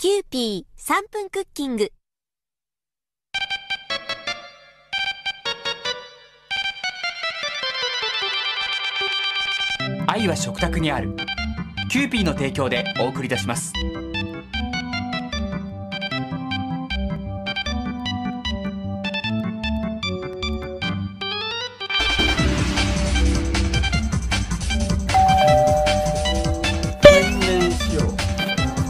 キューピー3分クッキング。愛は食卓にある。キューピーの提供でお送りいたします。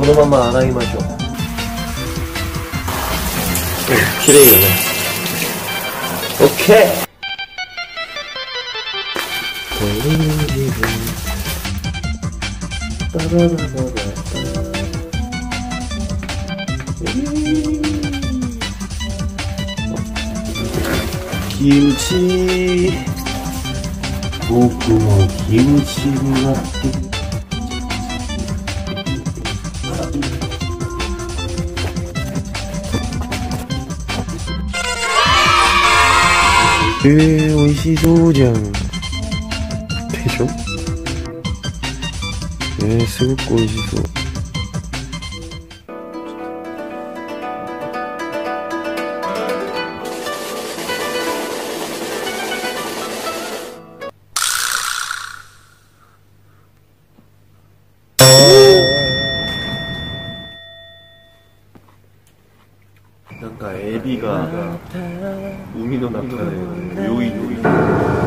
그놈만 안하기 마죠. 기대이네 오케이. 따라라라라. 김치. 고구마 김치 라떼 네, 오이시 소장. 되죠? 네, 스국 오이시 소 약간 에비가 아, 네. 우미노 나타네 네. 요인 요인